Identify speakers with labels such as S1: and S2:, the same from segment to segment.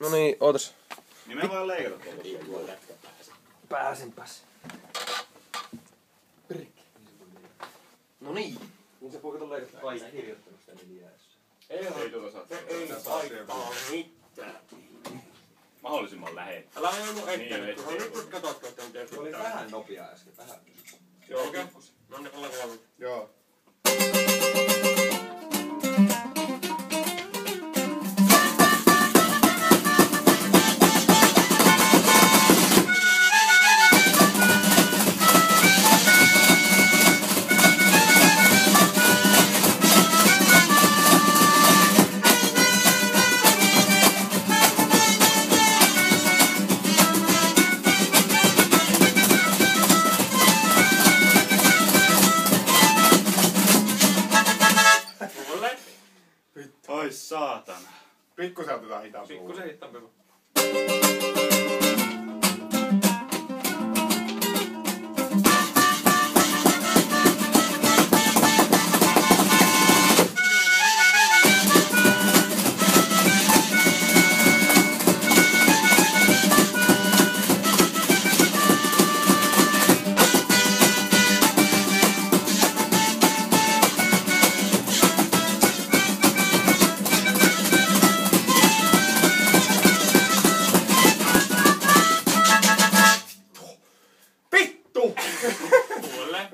S1: No niin, ootas.
S2: Niin me vaan leikata tuolla.
S1: Pääsinpäs. Perkki. No niin. Niin se voi leikata kaikki.
S3: kirjoittanut sitä nimiäessä.
S2: Ei tuota saa.
S3: Ei haittaa mitään.
S2: Mahdollisimman lähellä.
S3: Älä mun
S2: Niin,
S3: eteen, kun
S2: ettei.
S3: nyt kun katsot, että on tehty.
S4: Oli vähän nopea äsken, vähän.
S3: Joo, okei.
S2: Oi saatana.
S4: Pikkusen otetaan hitaan
S3: Pikkusen hittaampi.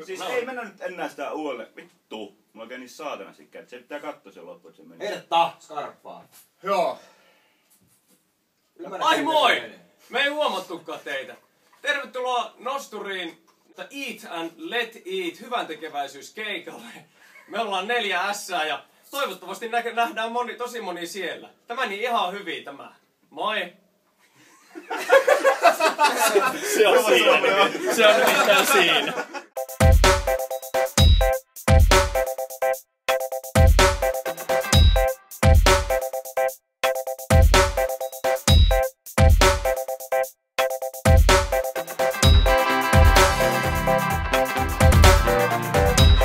S2: Siis
S3: No.
S2: ei mennä nyt enää sitä uudelle. Vittu. Mulla käy niin saatana sikkä, että se pitää katsoa sen loppuun, että se menee.
S4: Hertta! Skarppaa. Joo.
S3: Ai moi! Me ei huomattukaan teitä. Tervetuloa Nosturiin Eat and Let Eat hyvän tekeväisyyskeikalle. Me ollaan neljä ässää ja toivottavasti nä- nähdään moni, tosi moni siellä. Tämä niin ihan hyvin tämä. Moi!
S1: Se on siinä. Se on nimittäin siinä.